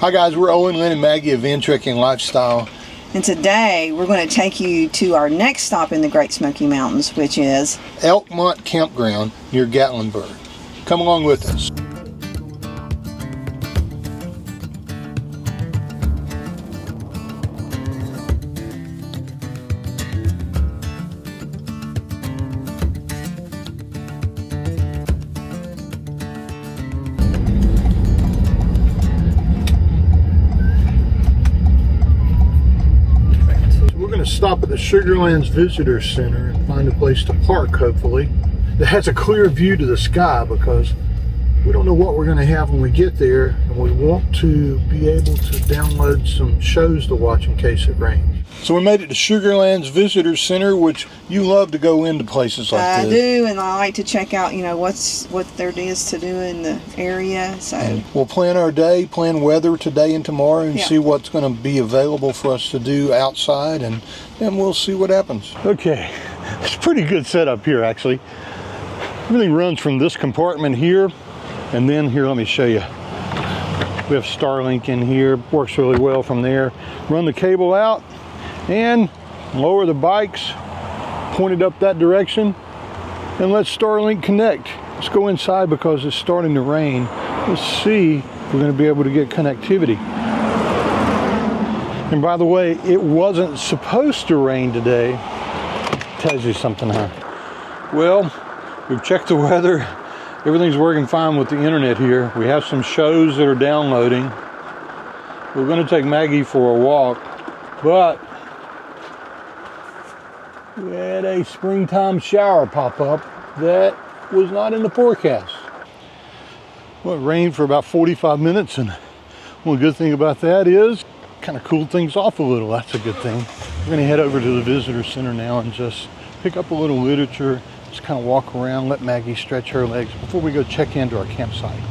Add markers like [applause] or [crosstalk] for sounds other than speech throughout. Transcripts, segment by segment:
Hi guys, we're Owen, Lynn, and Maggie of Van Trekking Lifestyle. And today we're going to take you to our next stop in the Great Smoky Mountains, which is Elkmont Campground near Gatlinburg. Come along with us. Sugarlands Visitor Center and find a place to park, hopefully, that has a clear view to the sky because we don't know what we're going to have when we get there, and we want to be able to download some shows to watch in case it rains. So we made it to Sugarlands Visitor Center, which you love to go into places like that. I this. do, and I like to check out, you know, what's what there is to do in the area. So We'll plan our day, plan weather today and tomorrow, and Yeah. see what's going to be available for us to do outside, and then we'll see what happens. Okay, it's a pretty good setup here, actually. Everything runs from this compartment here, and then here, let me show you. We have Starlink in here, works really well from there. Run the cable out and lower the bikes, pointed up that direction, and let Starlink connect. Let's go inside because it's starting to rain. Let's see if we're going to be able to get connectivity. And by the way, it wasn't supposed to rain today. Tells you something, huh? Well, we've checked the weather. Everything's working fine with the internet here. We have some shows that are downloading. We're going to take Maggie for a walk, but we had a springtime shower pop up that was not in the forecast. Well, it rained for about 45 minutes, and one good thing about that is kind of cooled things off a little. That's a good thing. We're to head over to the visitor center now and just pick up a little literature, just kind of walk around, let Maggie stretch her legs before we go check into our campsite.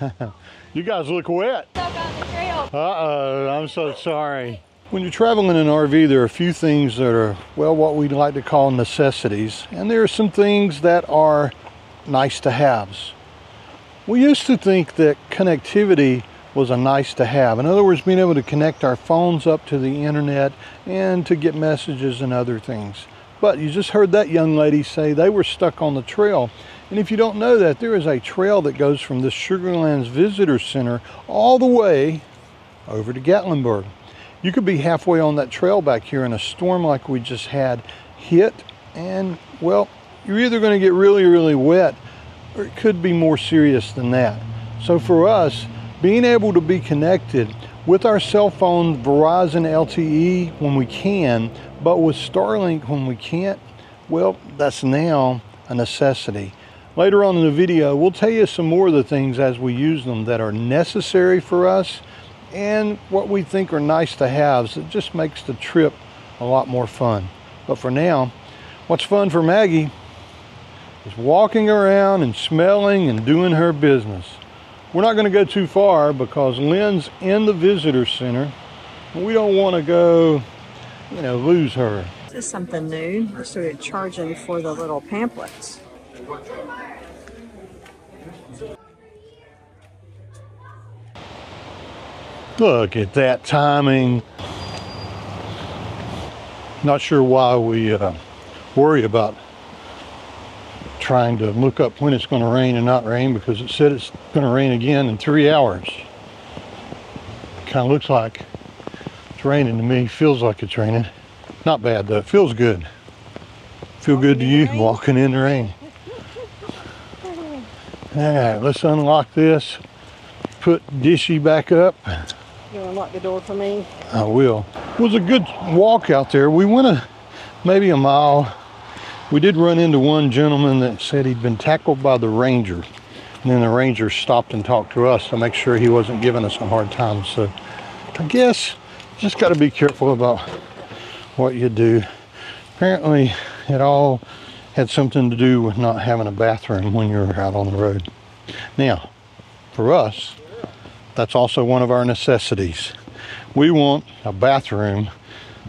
[laughs] you guys look wet. Uh-oh, I'm so sorry. When you're traveling in an RV, there are a few things that are, well, what we'd like to call necessities. And there are some things that are nice to haves. We used to think that connectivity was a nice to have. In other words, being able to connect our phones up to the internet and to get messages and other things. But you just heard that young lady say they were stuck on the trail. And if you don't know that, there is a trail that goes from the Sugarlands Visitor Center all the way over to Gatlinburg. You could be halfway on that trail back here in a storm like we just had hit, and well, you're either going to get really, really wet or it could be more serious than that. So for us, being able to be connected with our cell phone, Verizon LTE when we can, but with Starlink when we can't, well, that's now a necessity. Later on in the video, we'll tell you some more of the things as we use them that are necessary for us and what we think are nice to haves. It just makes the trip a lot more fun. But for now, what's fun for Maggie is walking around and smelling and doing her business. We're not going to go too far because Lynn's in the visitor center. We don't want to go, you know, lose her. this is something new. I started charging for the little pamphlets. Look at that timing. Not sure why we uh, worry about trying to look up when it's going to rain and not rain because it said it's going to rain again in three hours. Kind of looks like it's raining to me. Feels like it's raining. Not bad though. Feels good. Feel good to you walking in the rain. [laughs] All right, let's unlock this. Put Dishy back up. You want to lock the door for me? I will. It was a good walk out there. We went a maybe a mile. We did run into one gentleman that said he'd been tackled by the ranger. And then the ranger stopped and talked to us to make sure he wasn't giving us a hard time. So I guess just got to be careful about what you do. Apparently it all had something to do with not having a bathroom when you're out on the road. Now, for us, that's also one of our necessities. We want a bathroom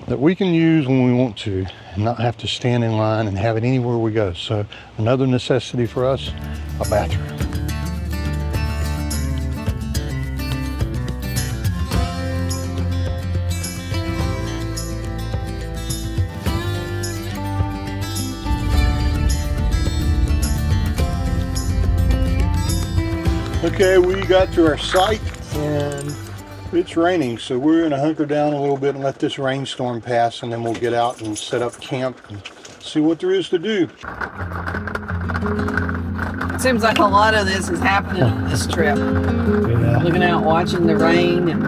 that we can use when we want to and not have to stand in line and have it anywhere we go. So another necessity for us, a bathroom. Okay, we got to our site and it's raining, so we're gonna hunker down a little bit and let this rainstorm pass and then we'll get out and set up camp and see what there is to do. It seems like a lot of this is happening on this trip. Yeah. Looking out, watching the rain. And...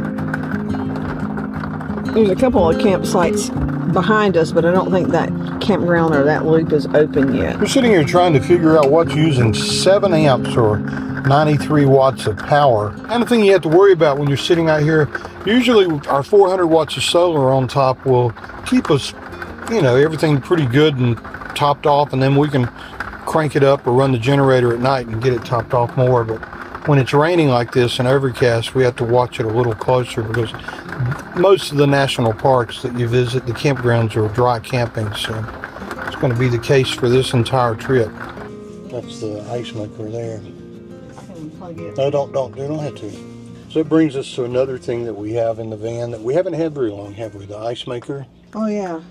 There's a couple of campsites behind us, but I don't think that campground or that loop is open yet. We're sitting here trying to figure out what's using 7 amps or 93 watts of power. And the thing you have to worry about when you're sitting out here, usually our 400 watts of solar on top will keep us, you know, everything pretty good and topped off, and then we can crank it up or run the generator at night and get it topped off more. But when it's raining like this and overcast, we have to watch it a little closer because most of the national parks that you visit, the campgrounds are dry camping, so it's going to be the case for this entire trip. That's the ice maker there. No, don't, don't, you don't have to. So it brings us to another thing that we have in the van that we haven't had very long, have we? The ice maker. Oh yeah.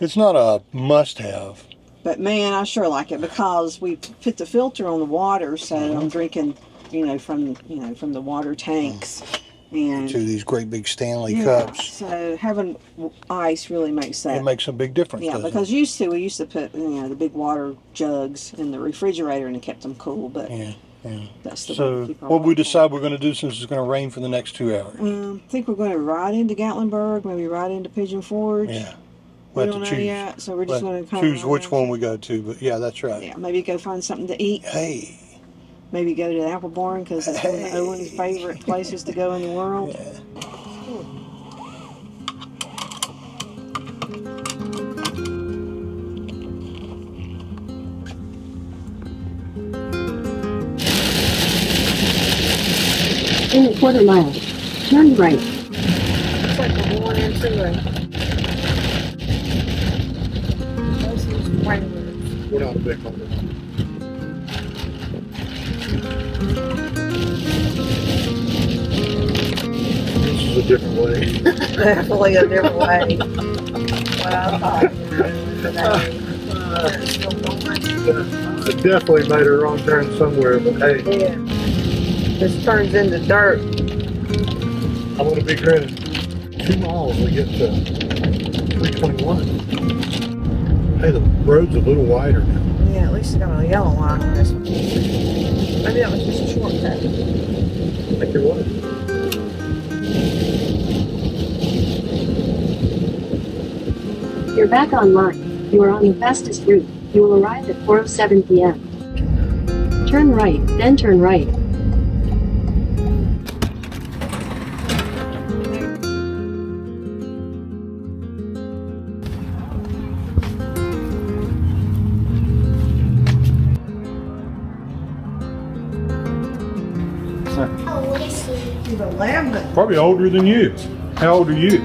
It's not a must-have. But man, I sure like it because we put the filter on the water, so Mm-hmm. I'm drinking, you know, from you know from the water tanks, and to these great big Stanley yeah, cups. So having ice really makes that. It makes a big difference. yeah, doesn't it? because used to we used to put you know the big water jugs in the refrigerator and it kept them cool, but Yeah, yeah. that's the way So to keep our what we water decide we're going to do since it's going to rain for the next two hours? Um, I think we're going to ride into Gatlinburg, maybe ride into Pigeon Forge. Yeah. we We'll have don't to know choose. yet, so we're just We'll going to choose which one we go to, but yeah, that's right. Yeah, maybe go find something to eat. Hey. Maybe go to Apple Barn because it's one of Hey. Owen's favorite places to go in the world. Quarter mile, turn right. Looks like we're going into a. We're not a big one. This is a different way. Definitely a different way. [laughs] What I thought. today. [laughs] Still definitely made a wrong turn somewhere, but hey, Yeah. This turns into dirt. I want to be grinning. Two miles, we get to 321. Hey, the road's a little wider now. Yeah, at least it's got a yellow line on this one. Maybe that was just a shortcut. I think it was. You're back online. You are on the fastest route. You will arrive at 4.07 p.m. Turn right, then turn right. Probably older than you. How old are you?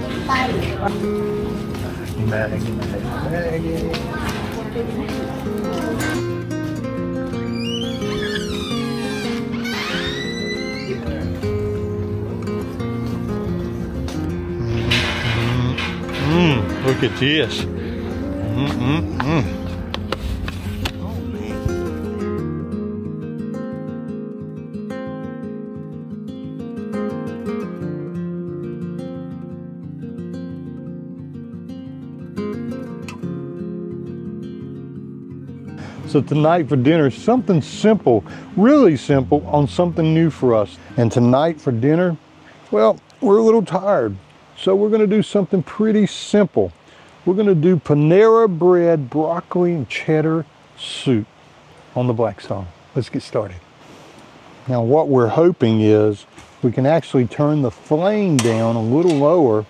Mm, look at this. Mm, mm, mm. So tonight for dinner, something simple, really simple on something new for us. And tonight for dinner, well, we're a little tired. So we're gonna do something pretty simple. We're gonna do Panera bread, broccoli, and cheddar soup on the Blackstone. Let's get started. Now what we're hoping is we can actually turn the flame down a little lower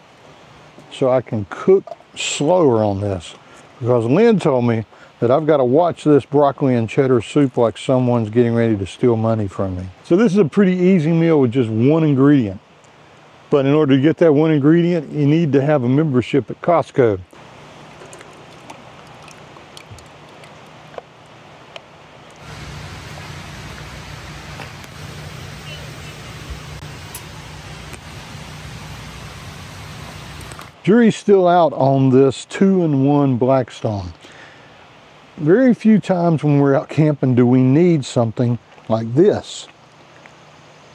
so I can cook slower on this. Because Lynn told me that I've got to watch this broccoli and cheddar soup like someone's getting ready to steal money from me. So this is a pretty easy meal with just one ingredient. But in order to get that one ingredient, you need to have a membership at Costco. Jury's still out on this two-in-one Blackstone. Very few times when we're out camping do we need something like this.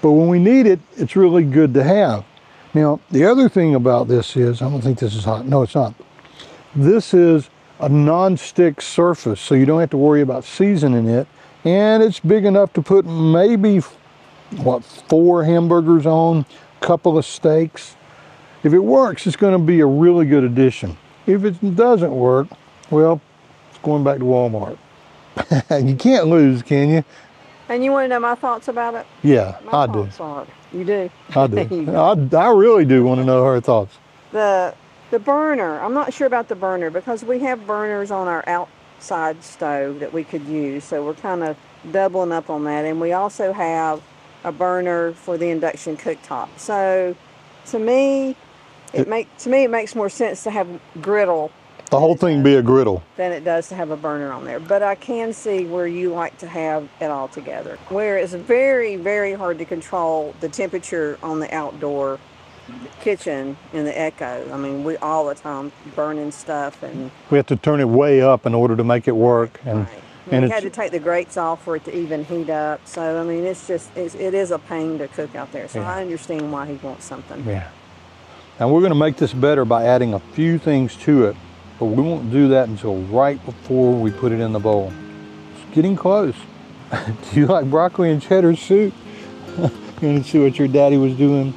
But when we need it, it's really good to have. Now, the other thing about this is, I don't think this is hot. No, it's not. This is a non-stick surface, so you don't have to worry about seasoning it. And it's big enough to put maybe, what, four hamburgers on, a couple of steaks. If it works, it's going to be a really good addition. If it doesn't work, well, going back to Walmart. [laughs] you can't lose, can you? And you want to know my thoughts about it? Yeah, My I do. are, you do. I do. [laughs] I, I really do want to know her thoughts. The the burner. I'm not sure about the burner because we have burners on our outside stove that we could use. So we're kind of doubling up on that, and we also have a burner for the induction cooktop. So to me, it, It- make to me it makes more sense to have griddle The whole thing be a griddle. than it does to have a burner on there. But I can see where you like to have it all together. Where it's very, very hard to control the temperature on the outdoor kitchen in the Ekko. I mean, we all the time burning stuff and We have to turn it way up in order to make it work. And, right. and we had to take the grates off for it to even heat up. So I mean, it's just it's, it is a pain to cook out there. So Yeah. I understand why he wants something. yeah. Now we're going to make this better by adding a few things to it, but we won't do that until right before we put it in the bowl. It's getting close. [laughs] do you like broccoli and cheddar soup? [laughs] you want to see what your daddy was doing?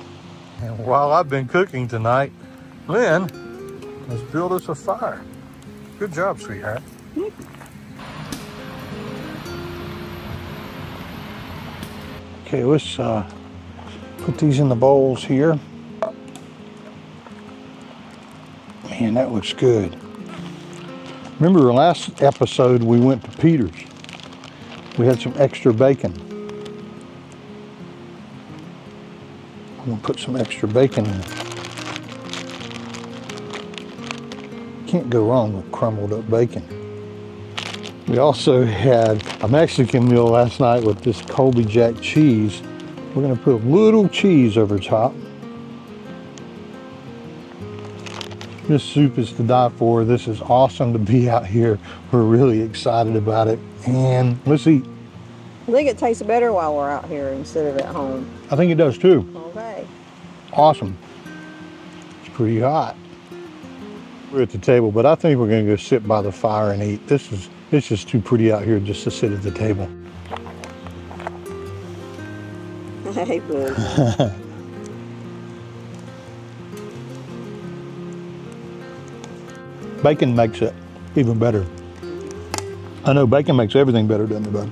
And while I've been cooking tonight, Lynn has built us a fire. Good job, sweetheart. Okay, let's uh, put these in the bowls here. Man, that looks good. Remember last episode we went to Peter's. We had some extra bacon. I'm gonna put some extra bacon in. Can't go wrong with crumbled up bacon. We also had a Mexican meal last night with this Colby Jack cheese. We're gonna put a little cheese over top. This soup is to die for. This is awesome to be out here. We're really excited about it. And let's eat. I think it tastes better while we're out here instead of at home. I think it does too. Okay. Awesome. It's pretty hot. We're at the table, but I think we're gonna go sit by the fire and eat. This is it's just too pretty out here just to sit at the table. [laughs] Hey, boo. [laughs] Bacon makes it even better. I know bacon makes everything better, doesn't it, bud?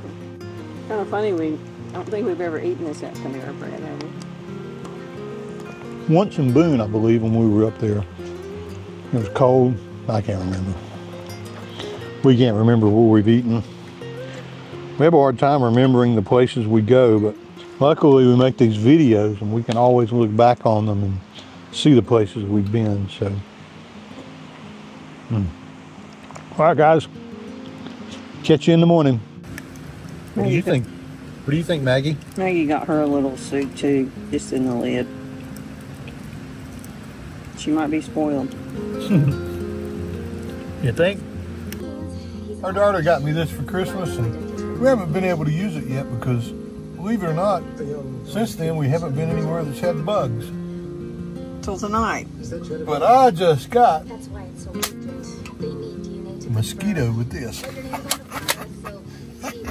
kind of funny. We I don't think we've ever eaten this at Panera Bread, have we? Once in Boone, I believe, when we were up there. It was cold. I can't remember. We can't remember where we've eaten. We have a hard time remembering the places we go, but luckily we make these videos and we can always look back on them and see the places we've been. So, Hmm. all right, guys. Catch you in the morning. What do you think? What do you think, Maggie? Maggie got her a little soup too, just in the lid. She might be spoiled. [laughs] You think? Our daughter got me this for Christmas, and we haven't been able to use it yet because, believe it or not, since then we haven't been anywhere that's had bugs. Till tonight. But I just got That's why it's so. They need DNA to a mosquito with this.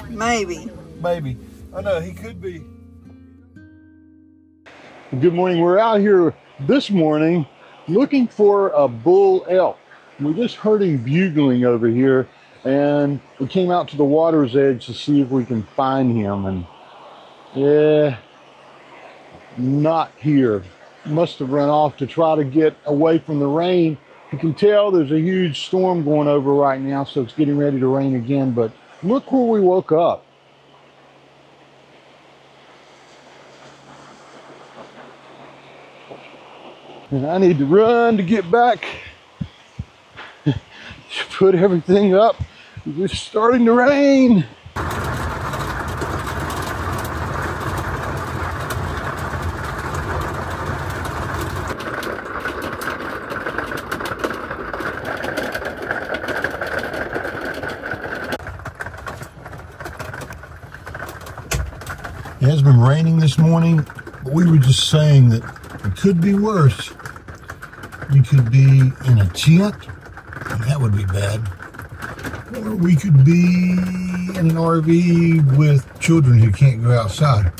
Maybe. Maybe. I know he could be. Good morning. We're out here this morning looking for a bull elk. We're just heard him bugling over here and we came out to the water's edge to see if we can find him and yeah, not here. Must have run off to try to get away from the rain. You can tell there's a huge storm going over right now, so it's getting ready to rain again, but look where we woke up. And I need to run to get back. [laughs] Put everything up. It's starting to rain. As has been raining this morning, but we were just saying that it could be worse. We could be in a tent, and that would be bad. Or we could be in an RV with children who can't go outside.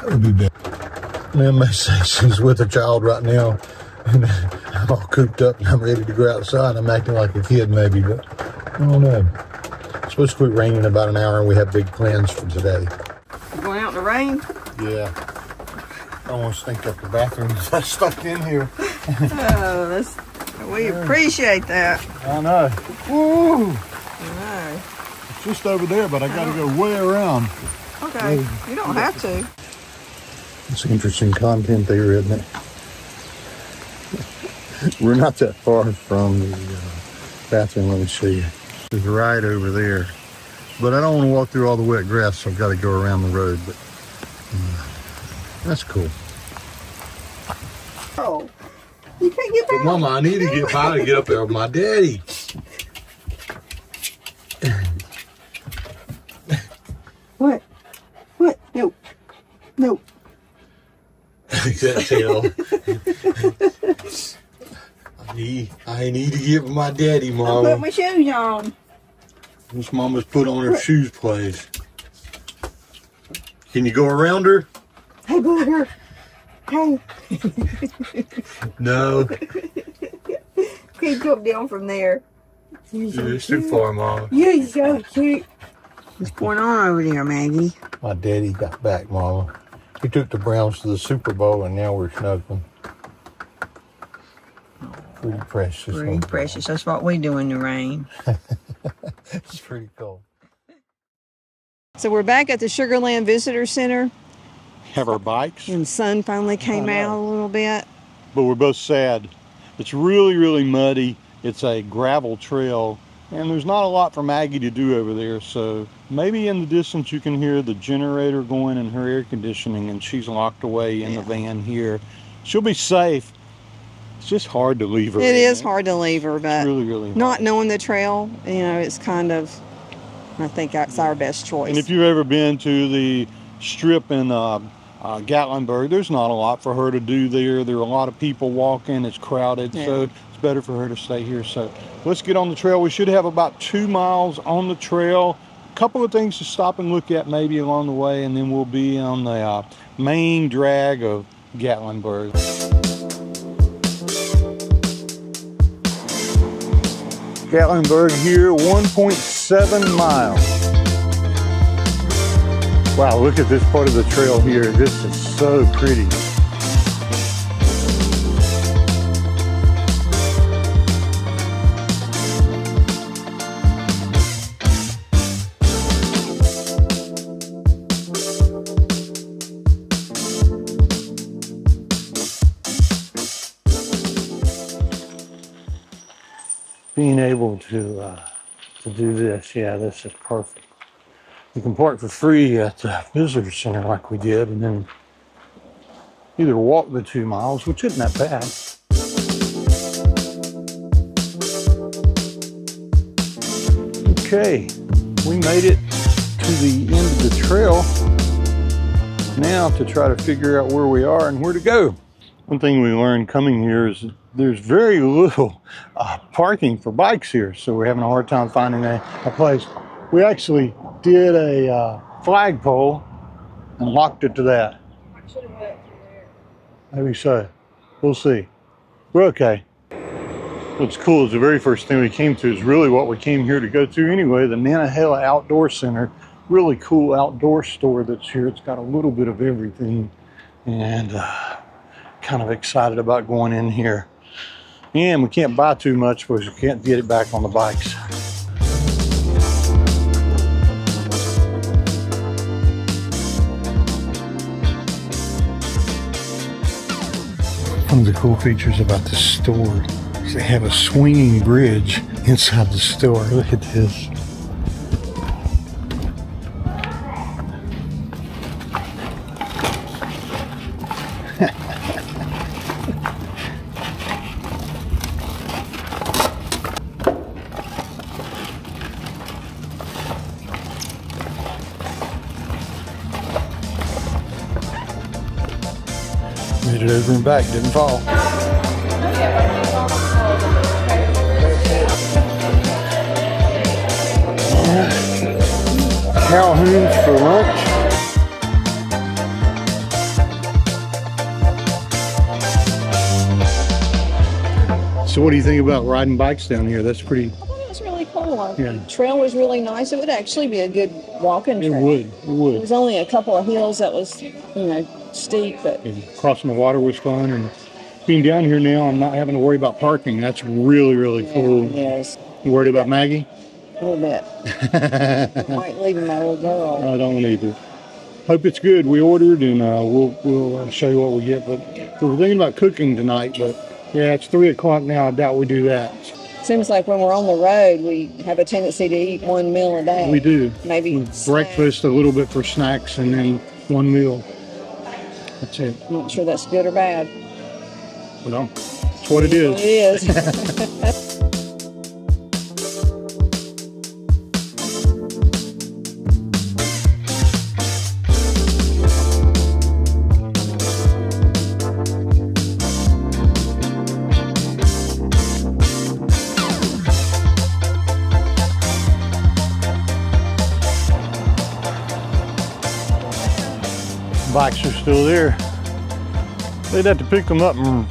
That would be bad. Man my say she's with a child right now, and I'm [laughs] all cooped up and I'm ready to go outside. I'm acting like a kid maybe, but I don't know. It's supposed to quit raining in about an hour, and we have big plans for today. Going out in the rain? Yeah. I don't want to stink up the bathroom. [laughs] I stuck in here. Oh, that's, we appreciate that. I know. Woo! No. It's just over there, but I got to go way around. Okay, you don't have to. It's interesting content there, isn't it? [laughs] We're not that far from the uh, bathroom. Let me see. It's right over there. But I don't want to walk through all the wet grass, so I've got to go around the road. But uh, that's cool. Oh, you can't get back. Mama, I need to get by to get up there with my daddy. What? What? No. No. [laughs] that tail. I need, I need to get with my daddy, mama. I Put my shoes on. This Mama's put on her shoes place. Can you go around her? Hey, booger. Hey, [laughs] No. can't jump down from there. It's too far, Mama. You're so cute. What's going on over there, Maggie? My daddy got back, Mama. He took the Browns to the Super Bowl, and now we're snuggling. Pretty precious. Pretty precious. That's what we do in the rain. [laughs] It's pretty cool. So we're back at the Sugarland Visitor Center, Have our bikes, and the sun finally came out a little bit. but we're both sad. It's really, really muddy. It's a gravel trail, and there's not a lot for Maggie to do over there. So maybe in the distance you can hear the generator going and her air conditioning, and she's locked away in the van here. She'll be safe. It's just hard to leave her. It is it. hard to leave her, but really, really not knowing the trail, you know, it's kind of, I think that's our best choice. And if you've ever been to the strip in uh, uh, Gatlinburg, there's not a lot for her to do there. There are a lot of people walking. It's crowded, so it's better for her to stay here. So let's get on the trail. We should have about two miles on the trail. A couple of things to stop and look at maybe along the way, and then we'll be on the uh, main drag of Gatlinburg. Gatlinburg here, 1.7 miles. Wow, look at this part of the trail here. This is so pretty. Being able to uh, to do this, yeah, this is perfect. You can park for free at the visitor center like we did, and then either walk the two miles, which isn't that bad. Okay, we made it to the end of the trail. Now to try to figure out where we are and where to go. One thing we learned coming here is there's very little uh, parking for bikes here, so we're having a hard time finding a, a place. We actually did a uh, flagpole and locked it to that. Maybe so. We'll see. We're okay. What's cool is the very first thing we came to is really what we came here to go to anyway, the Nantahala Outdoor Center. Really cool outdoor store that's here. It's got a little bit of everything and uh, kind of excited about going in here. And we can't buy too much because we can't get it back on the bikes. One of the cool features about this store is they have a swinging bridge inside the store. Look at this. [laughs] over and back, didn't fall. Calhoun's for lunch. So what do you think about riding bikes down here? That's pretty, I thought it was really cool. Our Yeah. trail was really nice. It would actually be a good walking it trail. would, it It would. was only a couple of hills that was, you know, but And crossing the water was fun and being down here now, I'm not having to worry about parking. That's really, really cool. yes, You worried about Maggie? a little bit. [laughs] I Might leave my little girl. I don't either. Hope it's good. We ordered and uh, we'll we'll uh, show you what we get. But we're thinking about cooking tonight, but yeah, it's three o'clock now. I doubt we do that. Seems like when we're on the road, we have a tendency to eat one meal a day. We do. Maybe breakfast, a little bit for snacks, and then one meal. That's it. I'm not sure that's good or bad. Well, that's what it It is. [laughs] Bikes are still there. They'd have to pick them up and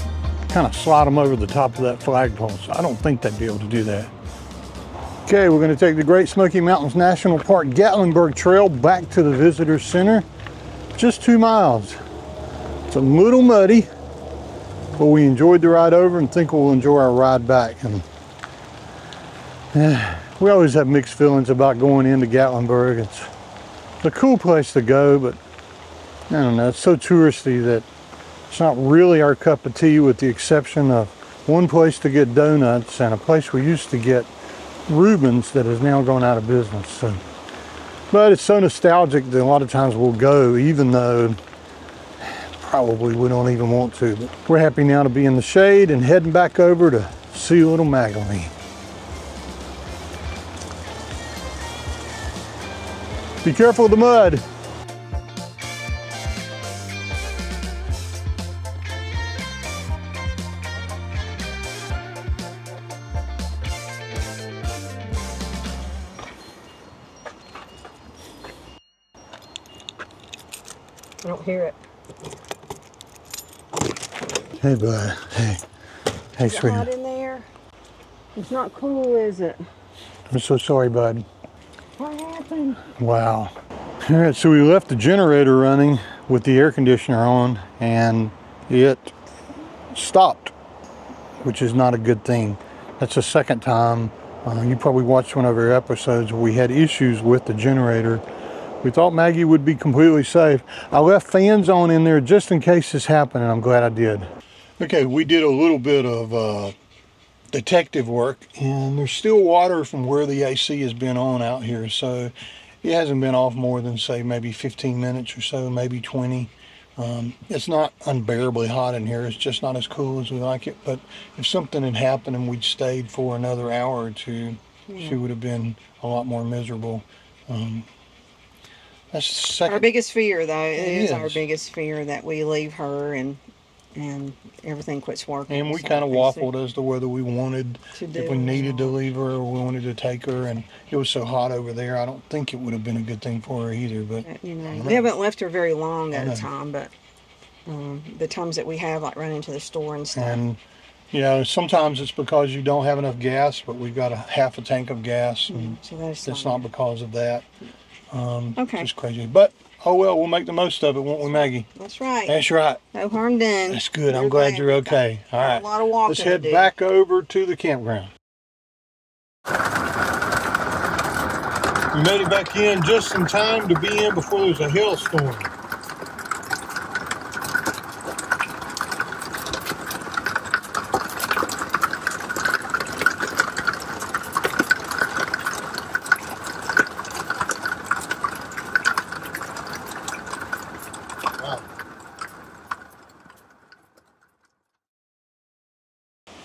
kind of slide them over the top of that flagpole. So I don't think they'd be able to do that. Okay, we're going to take the Great Smoky Mountains National Park Gatlinburg Trail back to the Visitor Center. Just two miles. It's a little muddy, but we enjoyed the ride over and think we'll enjoy our ride back. And [sighs] we always have mixed feelings about going into Gatlinburg. It's a cool place to go, but I don't know, it's so touristy that it's not really our cup of tea with the exception of one place to get donuts and a place we used to get Reuben's that has now gone out of business. So, but it's so nostalgic that a lot of times we'll go even though probably we don't even want to. But we're happy now to be in the shade and heading back over to see little Magdalene. Be careful of the mud. Hey, bud. Hey. Hey, Is it hot in there? It's not cool, is it? I'm so sorry, bud. What happened? Wow. All right, so we left the generator running with the air conditioner on and it stopped, which is not a good thing. That's the second time. Uh, you probably watched one of our episodes where we had issues with the generator. We thought Maggie would be completely safe. I left fans on in there just in case this happened, and I'm glad I did. Okay, we did a little bit of uh, detective work and there's still water from where the AC has been on out here so it hasn't been off more than say maybe 15 minutes or so maybe 20 um, it's not unbearably hot in here it's just not as cool as we like it but if something had happened and we'd stayed for another hour or two she would have been a lot more miserable. Um, that's the second Our biggest fear, though, it It is, our biggest fear that we leave her and and everything quits working. And we So kind of waffled as to whether we wanted, To if we needed to leave her or we wanted to take her. And it was so hot over there, I don't think it would have been a good thing for her either. But Uh, You know, we haven't left her very long at a time, but um, the times that we have, like running to the store and stuff. and you know, sometimes it's because you don't have enough gas, but we've got a half a tank of gas, and so that's it's not because of that. Um, Okay. Just crazy. But oh well, we'll make the most of it, won't we, Maggie? That's right. That's right. No harm done. That's good. I'm You're glad you're okay. All right. a lot of walking Let's head back over to the campground. We made it back in just in time to be in before there's a hailstorm.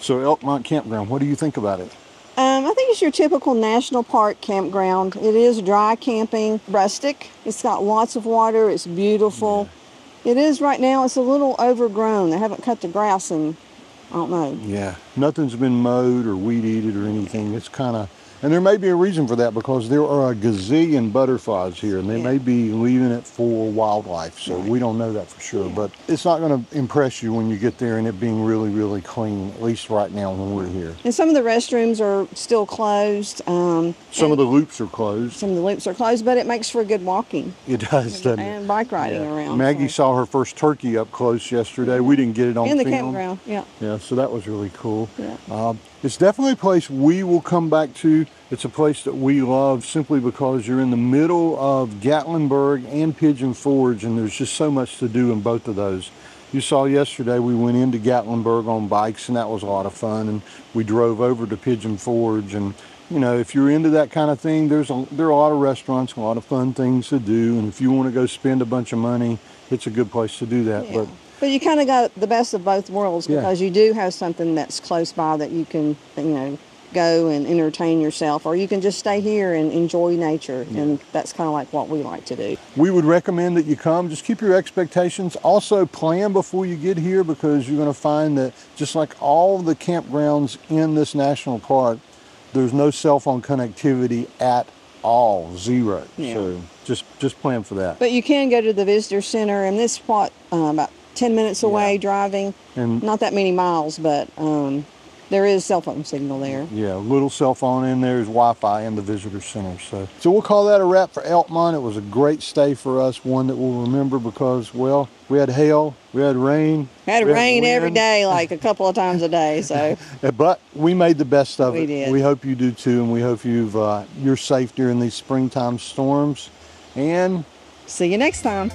So Elkmont Campground, what do you think about it? Um, I think it's your typical national park campground. It is dry camping, rustic. It's got lots of water. It's beautiful. It is right now. It's a little overgrown. They haven't cut the grass and I don't know. Yeah, nothing's been mowed or weed eated or anything. It's kind of, and there may be a reason for that because there are a gazillion butterflies here, and they Yeah. may be leaving it for wildlife. So we don't know that for sure. But it's not going to impress you when you get there and it being really, really clean. At least right now when we're here. And some of the restrooms are still closed. Um, Some of the loops are closed. some of the loops are closed, but it makes for good walking It does, doesn't it? and bike riding Yeah. around. Maggie so- saw her first turkey up close yesterday. We didn't get it on in the film. campground. Yeah. Yeah, so that was really cool. Yeah. Um, it's definitely a place we will come back to. It's a place that we love simply because you're in the middle of Gatlinburg and Pigeon Forge, and there's just so much to do in both of those. You saw yesterday we went into Gatlinburg on bikes, and that was a lot of fun. And we drove over to Pigeon Forge, and you know, if you're into that kind of thing, there's a, there are a lot of restaurants, a lot of fun things to do, and if you want to go spend a bunch of money, it's a good place to do that. Yeah. But But you kind of got the best of both worlds Yeah. because you do have something that's close by that you can, you know, go and entertain yourself, or you can just stay here and enjoy nature. And that's kind of like what we like to do. we would recommend that you come. Just keep your expectations. Also, plan before you get here because you're going to find that just like all the campgrounds in this national park, there's no cell phone connectivity at all, zero. Yeah. So just just plan for that. But you can go to the visitor center, and this what uh, about ten minutes away Yeah. driving. And Not that many miles, but um, there is cell phone signal there. yeah, little cell phone in there is Wi-Fi in the visitor center. So so we'll call that a wrap for Elkmont. It was a great stay for us, one that we'll remember because well, we had hail, we had rain, Had we rain every wind. day, like a [laughs] couple of times a day. So [laughs] But we made the best of We it. did. We hope you do too, and we hope you've uh, you're safe during these springtime storms. And see you next time.